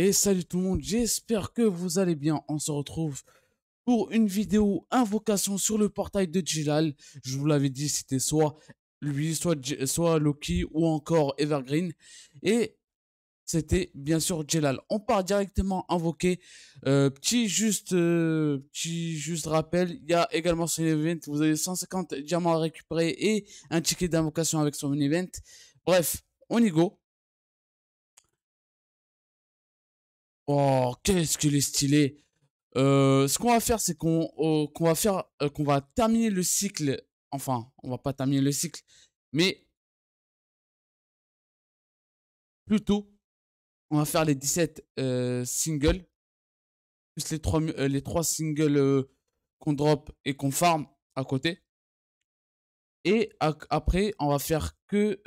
Et salut tout le monde, j'espère que vous allez bien. On se retrouve pour une vidéo invocation sur le portail de Jilal. Je vous l'avais dit, c'était soit lui, soit, Loki ou encore Evergreen. Et c'était bien sûr Jelal. On part directement invoquer. Euh, petit juste euh, petit juste rappel, il y a également son event. Vous avez 150 diamants à récupérer et un ticket d'invocation avec son event. Bref, on y go. Oh, qu'est-ce qu'il est stylé. Euh, ce qu'on va faire, c'est qu'on qu'on va faire va terminer le cycle. Enfin, on va pas terminer le cycle, mais plutôt on va faire les 17 euh, singles, plus les 3, euh, les trois singles euh, qu'on drop et qu'on farm à côté. Et après, on va faire que.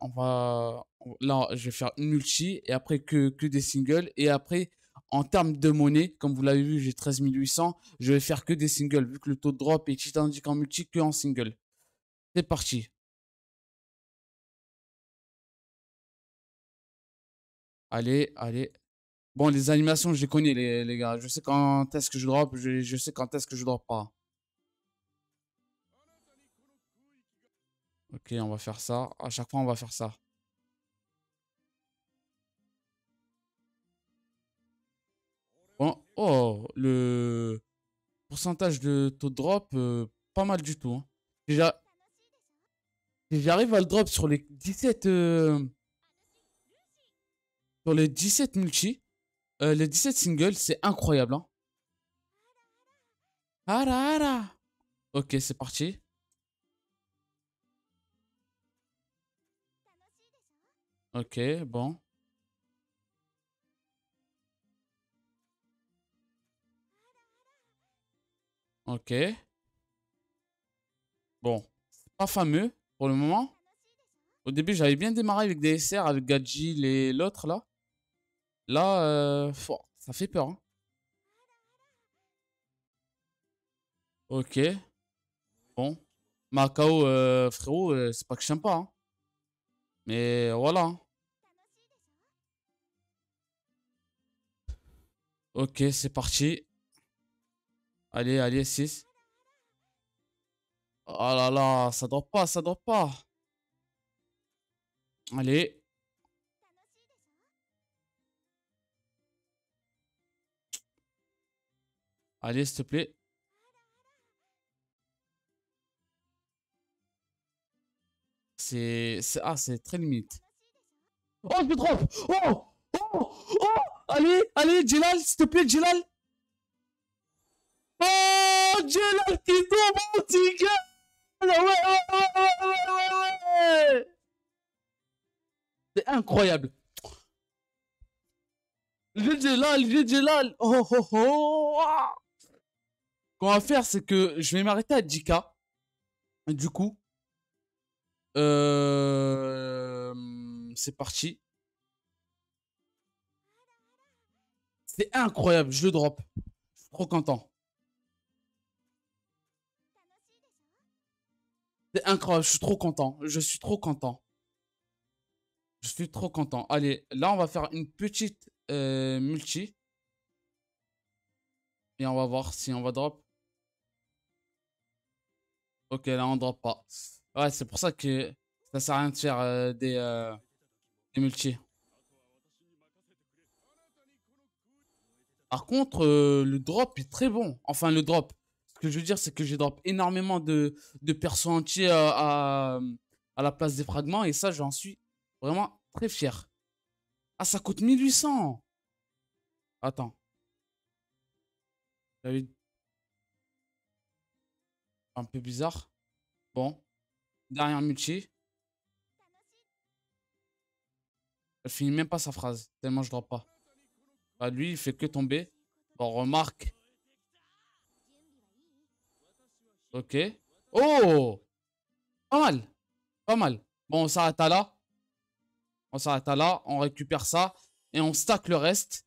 on va. Là, je vais faire une multi et après que, que des singles. Et après, en termes de monnaie, comme vous l'avez vu, j'ai 13 800. Je vais faire que des singles vu que le taux de drop est identique en multi que en single. C'est parti. Allez, allez. Bon, les animations, je les connais, les, les gars. Je sais quand est-ce que je drop, je, je sais quand est-ce que je drop pas. Ok, on va faire ça. À chaque fois, on va faire ça. Bon, oh, le pourcentage de taux de drop, euh, pas mal du tout. Hein. Déjà, j'arrive à le drop sur les 17... Sur les 17 multi, euh, les 17 singles, c'est incroyable. Hein. Ara, ara. Ok, c'est parti. Ok, bon. Ok. Bon, pas fameux pour le moment. Au début, j'avais bien démarré avec des SR, avec Gadji et l'autre là. Là, euh, ça fait peur. Hein. Ok. Bon. Macao, euh, frérot, euh, c'est pas que je pas. Mais voilà. Ok, c'est parti. Allez, allez, 6. Oh là là, ça dort pas, ça dort pas. Allez. Allez, s'il te plaît. C'est... Ah, c'est très limite. Oh, je me trompe. Oh Oh Oh. Allez, allez, Jelal, s'il te plaît, Jelal Oh Jelal qui tombe en tigre Ouais, C'est incroyable. J'ai Jelal, j'ai Jelal Oh, oh, oh. Qu'on va faire, c'est que je vais m'arrêter à 10K. Du coup, euh, c'est parti. C'est incroyable, je le drop. Je suis trop content. C'est incroyable, je suis trop content. Je suis trop content. Je suis trop content. Allez, là, on va faire une petite euh, multi. Et on va voir si on va drop. Ok, là, on drop pas. Ouais, c'est pour ça que ça sert à rien de faire euh, des, euh, des multi. Par contre, euh, le drop est très bon. Enfin, le drop. Ce que je veux dire, c'est que j'ai drop énormément de, de persos entiers à, à, la place des fragments. Et ça, j'en suis vraiment très fier. Ah, ça coûte 1800. Attends. J'avais un peu bizarre. Bon. Dernière multi. Elle finit même pas sa phrase, tellement je drop pas. Bah, lui, il fait que tomber. Bon, remarque. Ok. Oh Pas mal. Pas mal. Bon, on s'arrête à là. On s'arrête à là. On récupère ça. Et on stack le reste.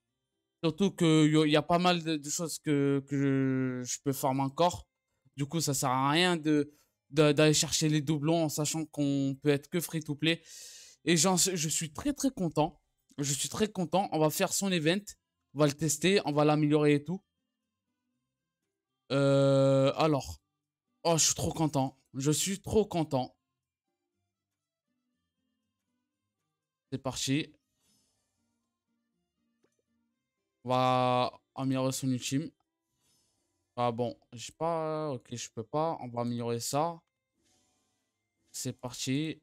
Surtout qu'il y a pas mal de, choses que, je peux farmer encore. Du coup, ça sert à rien de d'aller chercher les doublons en sachant qu'on peut être que free to play. Et je suis très très content. Je suis très content. On va faire son event. On va le tester. On va l'améliorer et tout. Euh, alors. Oh, je suis trop content. Je suis trop content. C'est parti. On va améliorer son ultime. Ah bon, j'ai pas... Ok, je peux pas. On va améliorer ça. C'est parti.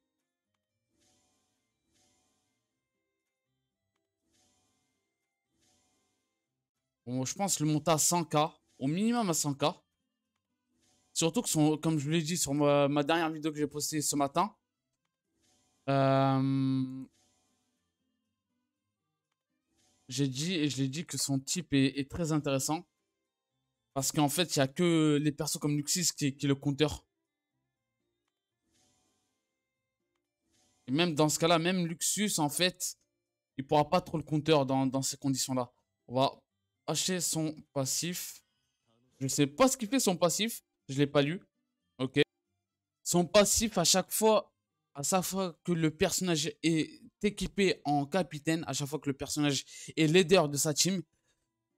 Bon, je pense le monter à 100k. Au minimum à 100k. Surtout que, son, comme je vous l'ai dit sur ma, dernière vidéo que j'ai postée ce matin, euh, j'ai dit et je l'ai dit que son type est, très intéressant. Parce qu'en fait, il n'y a que les persos comme Luxis qui, est le compteur. Et même dans ce cas-là, même Luxus, en fait, il pourra pas trop le compteur dans, ces conditions-là. On va acheter son passif. Je sais pas ce qu'il fait son passif. Je l'ai pas lu. Ok. Son passif, à chaque fois, à chaque fois que le personnage est équipé en capitaine, à chaque fois que le personnage est leader de sa team,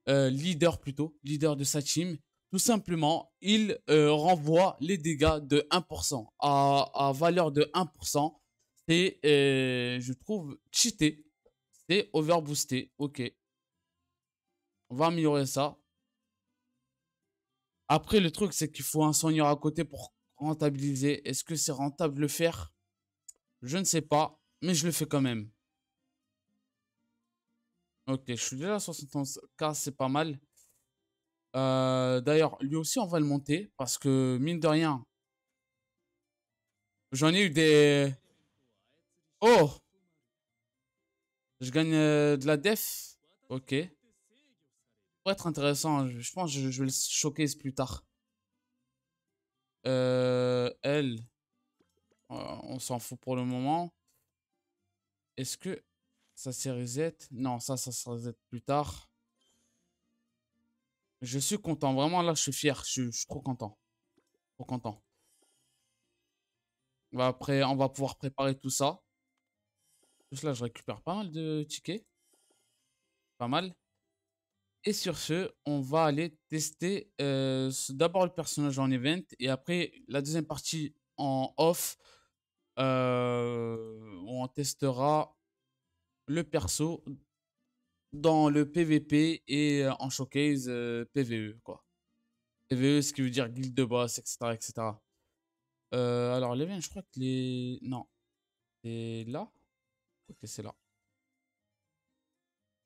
euh, leader plutôt, leader de sa team, tout simplement, il euh, renvoie les dégâts de 1% à, à valeur de 1%. C'est, euh, je trouve, cheaté. C'est overboosté. Ok. On va améliorer ça. Après, le truc, c'est qu'il faut un soigneur à côté pour rentabiliser. Est-ce que c'est rentable de le faire? Je ne sais pas, mais je le fais quand même. Ok, je suis déjà à 71k, c'est pas mal. Euh, d'ailleurs, lui aussi, on va le monter parce que, mine de rien, j'en ai eu des... Oh Je gagne euh, de la def Ok pourrait être intéressant. Je pense que je, vais le choquer plus tard. Euh, elle. On s'en fout pour le moment. Est-ce que ça s'est reset Non, ça, ça se reset plus tard. Je suis content. Vraiment, là, je suis fier. Je suis, trop content. Trop content. Après, on va pouvoir préparer tout ça. Juste là, je récupère pas mal de tickets. Pas mal. Et sur ce, on va aller tester euh, d'abord le personnage en event et après la deuxième partie en off. Euh, on testera le perso dans le PVP et euh, en showcase PVE. Quoi. PVE, ce qui veut dire guild de boss, etc. etc. alors, l'event, je crois que les. Non. C'est là? Ok, c'est là.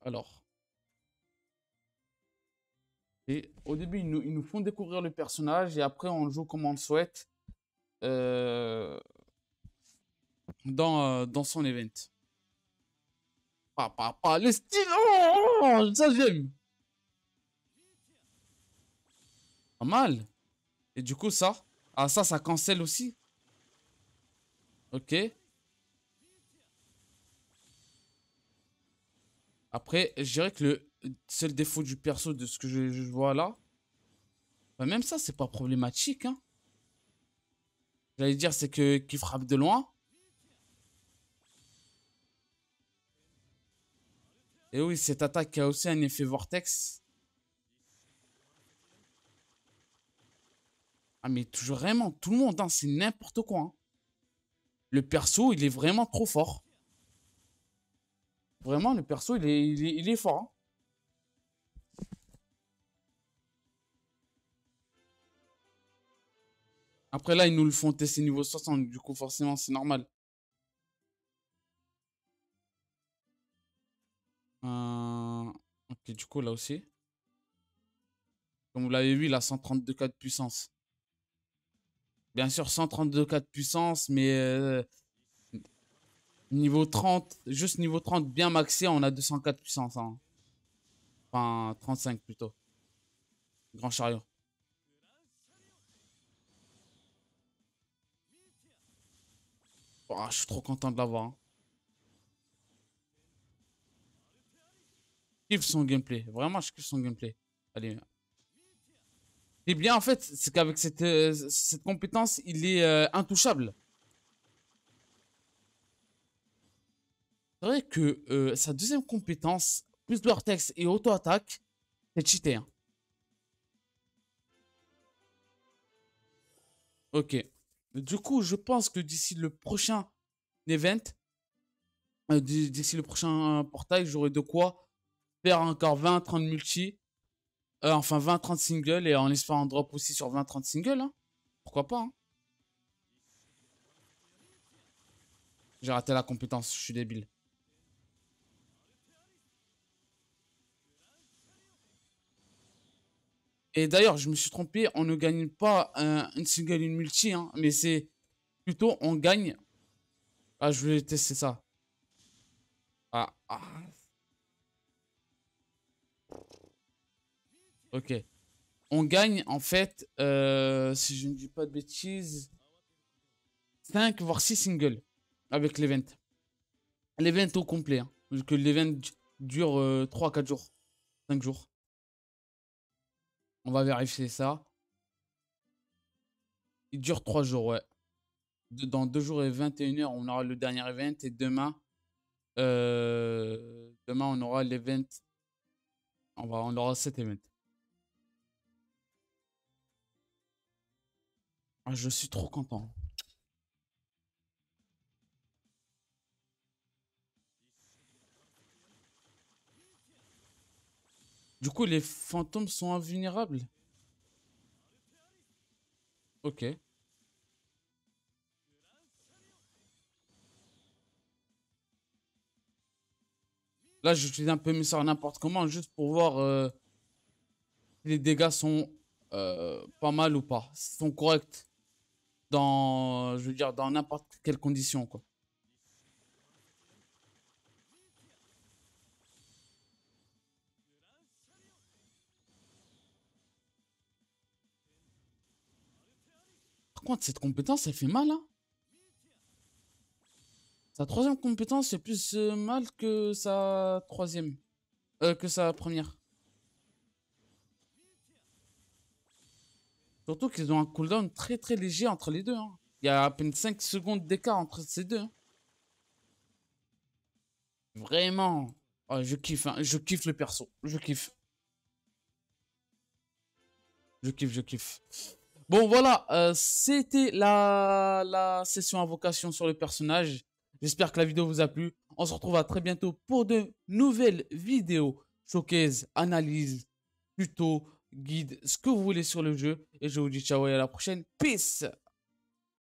Alors. Et au début, ils nous, font découvrir le personnage et après, on joue comme on le souhaite euh, dans, euh, dans son event. Pas, pas, pas, le style, oh, ça j'aime. Pas mal. Et du coup, ça, ah, ça, ça cancelle aussi. Ok. Après, je dirais que le, le défaut du perso de ce que je, vois là. Bah, même ça, c'est pas problématique. Hein. J'allais dire, c'est que qu'il frappe de loin. Et oui, cette attaque a aussi un effet vortex. Ah, mais toujours vraiment, tout le monde, hein, c'est n'importe quoi. Hein. Le perso, il est vraiment trop fort. Vraiment, le perso, il est, fort. Hein. Après là, ils nous le font tester niveau 60, du coup forcément c'est normal. Euh, ok, du coup là aussi. Comme vous l'avez vu, il a 132K de puissance. Bien sûr, 132K de puissance, mais euh, niveau 30, juste niveau 30 bien maxé, on a 204 de puissance. Hein. Enfin, 35 plutôt. Grand chariot. Oh, je suis trop content de l'avoir. Hein. Kiffe son gameplay. Vraiment, je kiffe son gameplay. Allez. Et bien, en fait, c'est qu'avec cette, euh, cette compétence, il est euh, intouchable. C'est vrai que euh, sa deuxième compétence, plus de vortex et auto-attaque, c'est cheaté. Hein. Ok. Du coup, je pense que d'ici le prochain event, d'ici le prochain portail, j'aurai de quoi encore 20-30 multi. Euh, enfin, 20-30 singles et en espérant un drop aussi sur 20-30 singles. Hein. Pourquoi pas hein. J'ai raté la compétence, je suis débile. Et d'ailleurs, je me suis trompé, on ne gagne pas une single, une multi, hein, mais c'est plutôt on gagne. Ah, je vais tester ça. Ah, ah. Ok. On gagne en fait, euh, si je ne dis pas de bêtises, 5 voire 6 singles avec l'event. L'event au complet. Hein, l'event dure 3-4 euh, jours. 5 jours. On va vérifier ça. Il dure 3 jours, ouais. Dans 2 jours et 21 heures, on aura le dernier event. Et demain, euh, demain on aura l'event. On, va, on aura cet event. Ah, je suis trop content. Du coup, les fantômes sont invulnérables Ok. Là, j'utilise un peu mes sorts n'importe comment, juste pour voir euh, si les dégâts sont euh, pas mal ou pas. sont corrects dans, je veux dire, dans n'importe quelle condition, quoi. contre, cette compétence, elle fait mal. Hein sa troisième compétence fait plus euh, mal que sa troisième. Euh, que sa première. Surtout qu'ils ont un cooldown très très léger entre les deux. Hein. Il y a à peine 5 secondes d'écart entre ces deux. Hein. Vraiment. Oh, je kiffe, hein. je kiffe le perso. Je kiffe. Je kiffe, je kiffe. Bon, voilà, euh, c'était la, la session invocation sur le personnage. J'espère que la vidéo vous a plu. On se retrouve à très bientôt pour de nouvelles vidéos, showcase, analyse, tuto, guide, ce que vous voulez sur le jeu. Et je vous dis ciao et à la prochaine. Peace